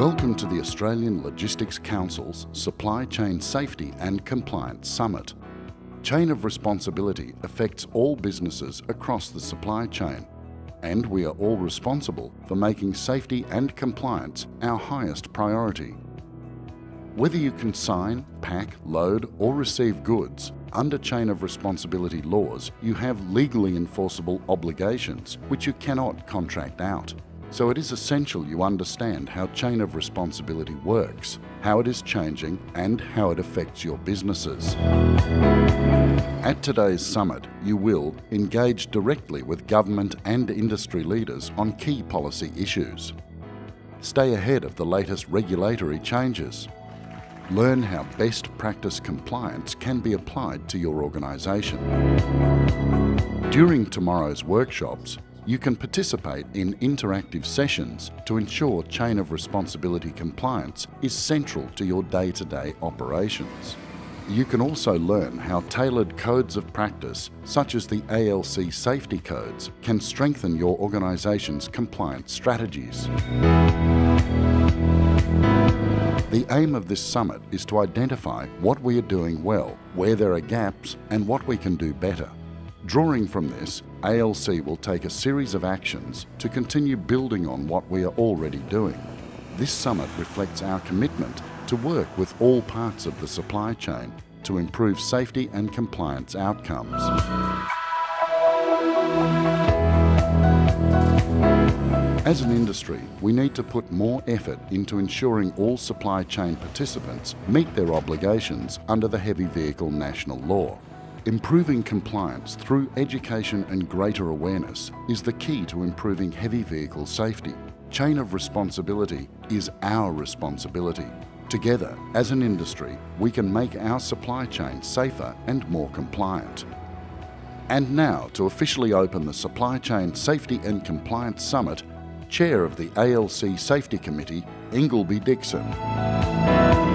Welcome to the Australian Logistics Council's Supply Chain Safety and Compliance Summit. Chain of responsibility affects all businesses across the supply chain, and we are all responsible for making safety and compliance our highest priority. Whether you consign, pack, load, or receive goods, under chain of responsibility laws, you have legally enforceable obligations which you cannot contract out. So it is essential you understand how chain of responsibility works, how it is changing, and how it affects your businesses. At today's summit, you will engage directly with government and industry leaders on key policy issues. Stay ahead of the latest regulatory changes. Learn how best practice compliance can be applied to your organisation. During tomorrow's workshops, you can participate in interactive sessions to ensure chain of responsibility compliance is central to your day-to-day operations. You can also learn how tailored codes of practice, such as the ALC safety codes, can strengthen your organisation's compliance strategies. The aim of this summit is to identify what we are doing well, where there are gaps, and what we can do better. Drawing from this, ALC will take a series of actions to continue building on what we are already doing. This summit reflects our commitment to work with all parts of the supply chain to improve safety and compliance outcomes. As an industry, we need to put more effort into ensuring all supply chain participants meet their obligations under the Heavy Vehicle National Law. Improving compliance through education and greater awareness is the key to improving heavy vehicle safety. Chain of responsibility is our responsibility. Together, as an industry, we can make our supply chain safer and more compliant. And now, to officially open the Supply Chain Safety and Compliance Summit, Chair of the ALC Safety Committee, Ingleby Dixon.